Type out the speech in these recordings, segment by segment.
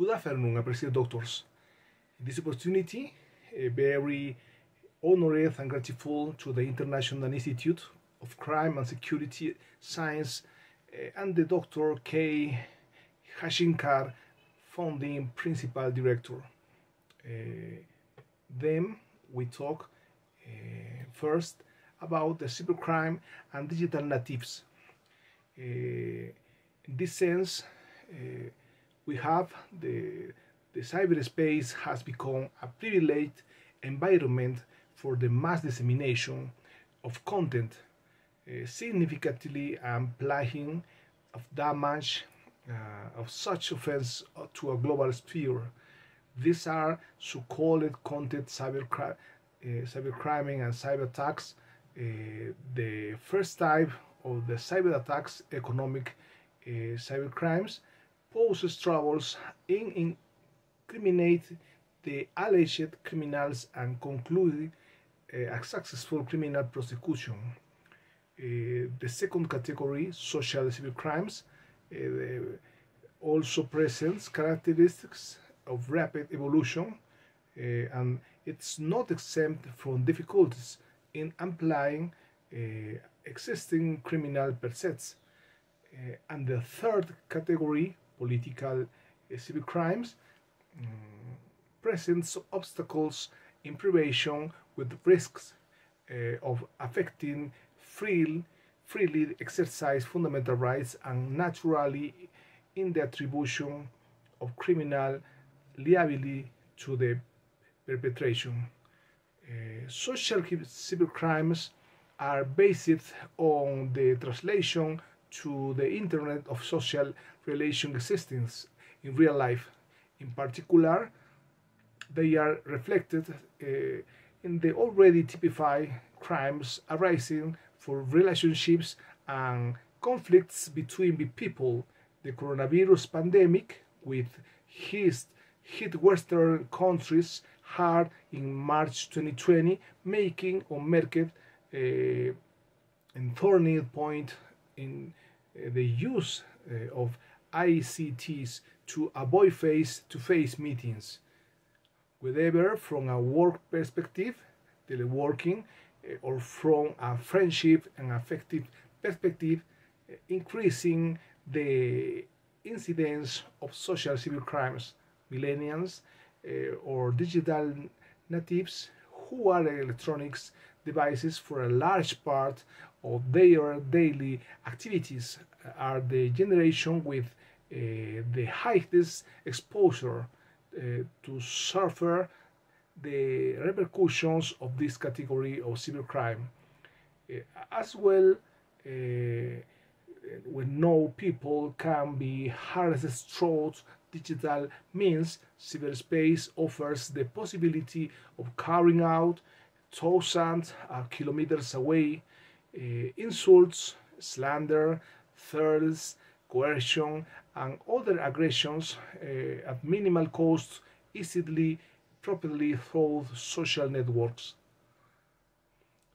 Good afternoon, appreciated doctors. In this opportunity, a very honored and grateful to the International Institute of Crime and Security Science uh, and the Dr. K. Jaishankar, founding principal director. Uh, then we talk uh, first about the cybercrime and digital natives. Uh, in this sense, we have the, the cyberspace has become a privileged environment for the mass dissemination of content, uh, significantly amplifying of damage uh, of such offense to a global sphere. These are so-called content cybercrime, uh, cybercrime and cyber attacks. Uh, the first type of the cyber attacks, economic uh, cyber crimes, poses troubles in incriminate the alleged criminals and conclude uh, a successful criminal prosecution. Uh, the second category, social cyber crimes, uh, also presents characteristics of rapid evolution uh, and it's not exempt from difficulties in applying existing criminal precepts. Uh, and the third category, political uh, cyber crimes, um, presents obstacles in prevention with risks uh, of affecting free, freely exercise fundamental rights and naturally in the attribution of criminal liability to the perpetration. Uh, social cyber crimes are based on the translation to the internet of social relation existence in real life. In particular, they are reflected uh, in the already typified crimes arising for relationships and conflicts between the people. The coronavirus pandemic, with his hit Western countries hard in March 2020, making or market a turning point in uh, the use uh, of ICTs to avoid face-to-face meetings. Whether from a work perspective, teleworking, uh, or from a friendship and affective perspective, increasing the incidence of social cyber crimes, millennials, uh, or digital natives who are electronics devices for a large part of their daily activities are the generation with uh, the highest exposure uh, to suffer the repercussions of this category of cybercrime. Uh, as well, uh, when no people can be harnessed through digital means, cyberspace offers the possibility of carrying out thousands of kilometers away uh, insults, slander, threats, coercion, and other aggressions uh, at minimal cost easily properly through social networks.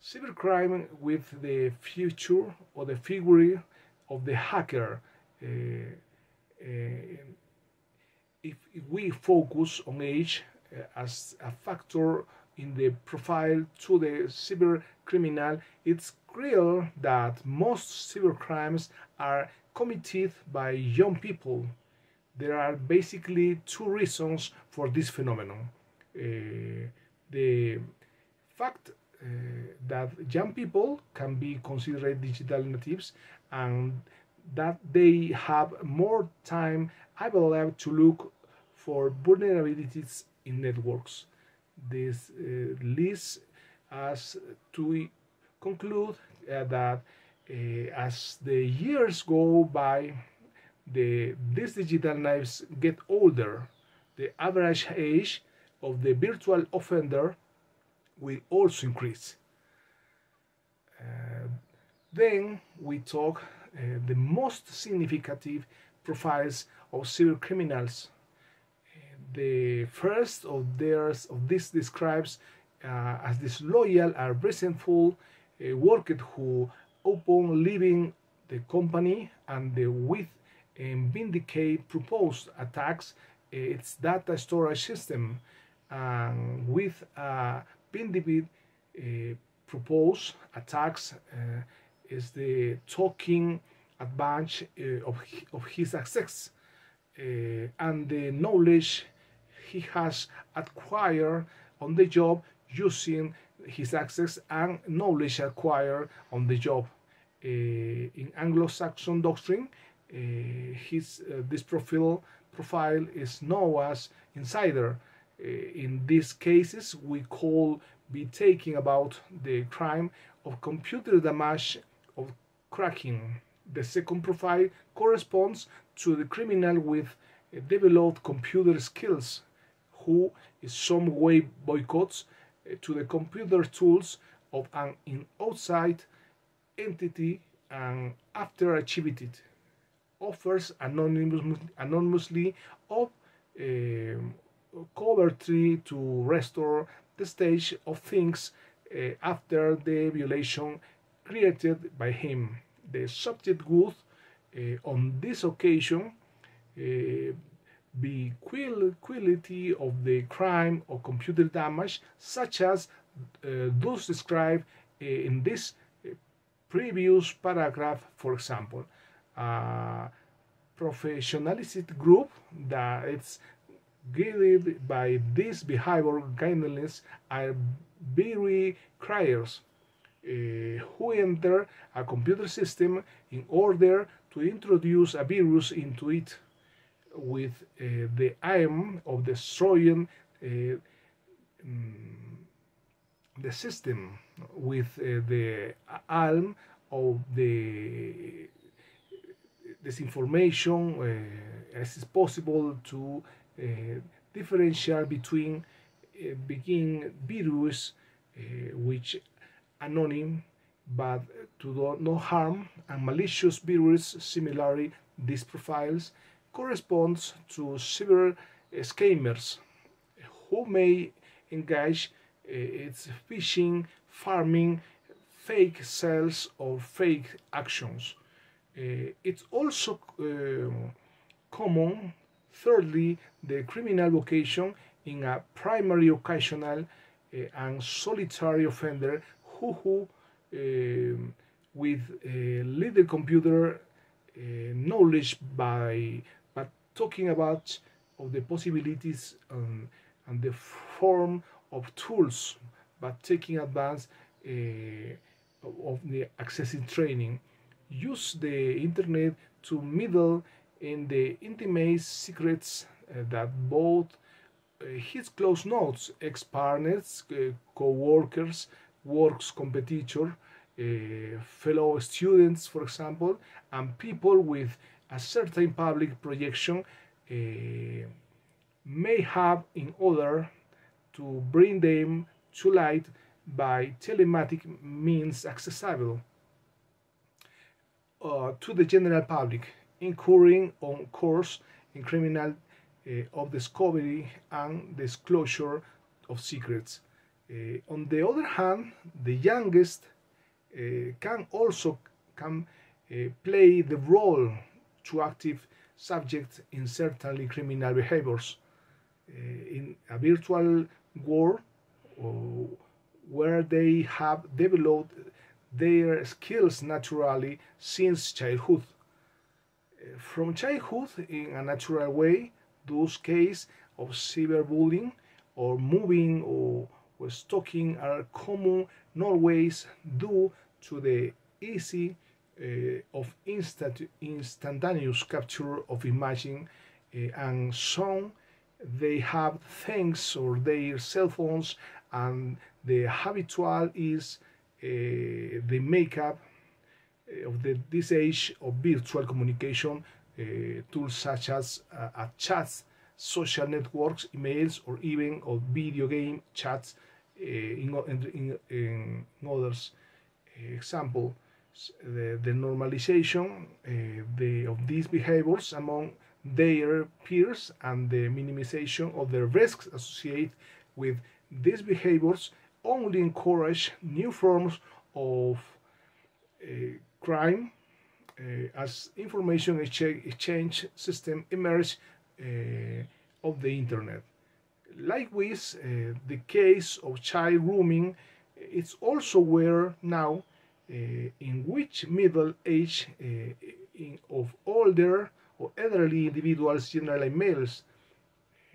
Cybercrime with the future or the figure of the hacker uh, if, if we focus on age uh, as a factor in the profile to the cyber criminal, it's clear that most cyber crimes are committed by young people. There are basically two reasons for this phenomenon. Uh, the fact uh, that young people can be considered digital natives and that they have more time available to look for vulnerabilities in networks. This uh, leads us to conclude uh, that uh, as the years go by, the, these digital natives get older, the average age of the virtual offender will also increase. Uh, then we talk uh, the most significant profiles of cyber criminals the first of theirs of this describes uh, as disloyal and resentful uh, worker who upon leaving the company and the with and vindicate proposed attacks uh, its data storage system and with Bindibit uh, proposed attacks is the talking advantage of, of his success and the knowledge he has acquired on the job using his access and knowledge acquired on the job. Uh, in Anglo-Saxon doctrine, uh, his uh, this profile profile is known as insider. in these cases, we call be taking about the crime of computer damage of cracking. The second profile corresponds to the criminal with developed computer skills who in some way boycotts to the computer tools of an outside entity and after achieving it offers anonymous, anonymously of uh, covertly to restore the stage of things uh, after the violation created by him. The subject would, uh, on this occasion, be quality of the crime or computer damage, such as uh, those described uh, in this uh, previous paragraph, for example. Uh, professionalistic group that it's guided by these behavior guidelines are very criers uh, who enter a computer system in order to introduce a virus into it with uh, the aim of destroying uh, mm, the system with uh, the aim of the disinformation uh, as is possible to uh, differentiate between benign virus which anonym but to do no harm and malicious virus similarly these profiles corresponds to several scammers who may engage uh, its phishing, pharming, fake sales or fake actions. Uh, it's also uh, common, thirdly, the criminal vocation in a primary occasional uh, and solitary offender who, who um, with little computer uh, knowledge by talking about of the possibilities um, and the form of tools, but taking advantage uh, of the accessing training. Use the internet to meddle in the intimate secrets uh, that both uh, his close notes, ex-partners, uh, co-workers, works competitor, uh, fellow students, for example, and people with a certain public projection uh, may have in order to bring them to light by telematic means accessible uh, to the general public, incurring on course in criminal uh, of discovery and disclosure of secrets. Uh, on the other hand, the youngest can also can play the role to active subjects in certainly criminal behaviors. Uh, in a virtual world uh, where they have developed their skills naturally since childhood. Uh, from childhood, in a natural way, those cases of cyberbullying or mobbing or, or stalking are common not ways due to the easy of instant, instantaneous capture of imaging uh, and sound they have things or their cell phones and the habitual is uh, the makeup of the, this age of virtual communication uh, tools such as uh, chats, social networks, emails, or even of video game chats uh, in, in, in, others. example, the, the normalization uh, the, of these behaviors among their peers and the minimization of the risks associated with these behaviors only encourage new forms of uh, crime uh, as information exchange system emerge uh, of the internet. Likewise, uh, the case of child grooming is also where now in which middle age uh, of older or elderly individuals, generally males,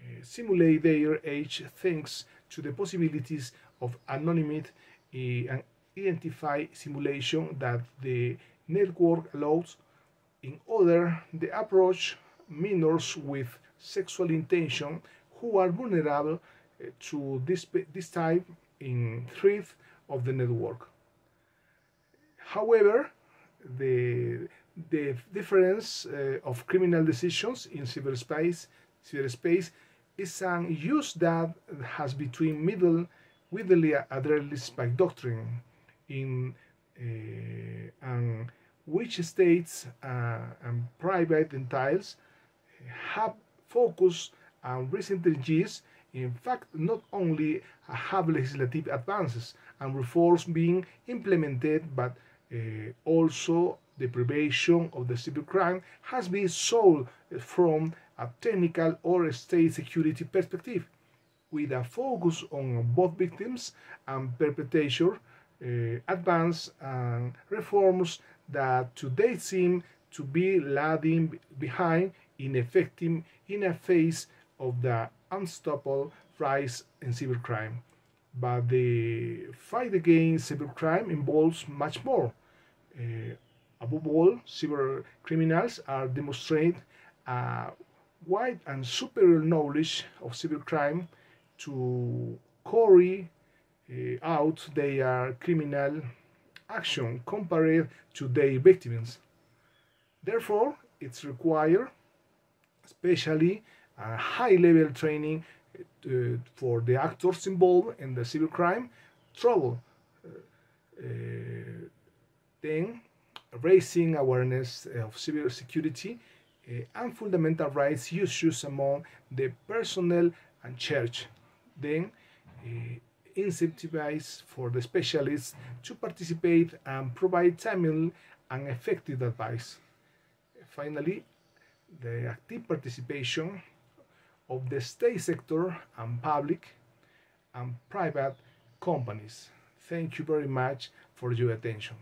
uh, simulate their age thanks to the possibilities of anonymity uh, and identify simulation that the network allows. In other, the approach minors with sexual intention who are vulnerable uh, to this, this type in threat of the network. However, the, the difference uh, of criminal decisions in cyberspace, cyberspace is an use that has between middle widely addressed by doctrine in uh, and which states uh, and private entities have focused on recent years in fact, not only have legislative advances and reforms being implemented, but also the prevention of the cybercrime has been solved from a technical or state security perspective, with a focus on both victims and perpetrators, uh, advance and reforms that today seem to be lagging behind in effective in a phase of the unstoppable rise in cybercrime. But the fight against cybercrime involves much more. Uh, above all, cyber criminals are demonstrate a wide and superior knowledge of cybercrime to carry uh, out their criminal action compared to their victims. Therefore, it's required, especially a high level training uh, for the actors involved in the cybercrime trouble. Uh, then, raising awareness of cybersecurity uh, and fundamental rights issues among the personnel and church. Then, incentivize for the specialists to participate and provide timely and effective advice. Finally, the active participation of the state sector and public and private companies. Thank you very much for your attention.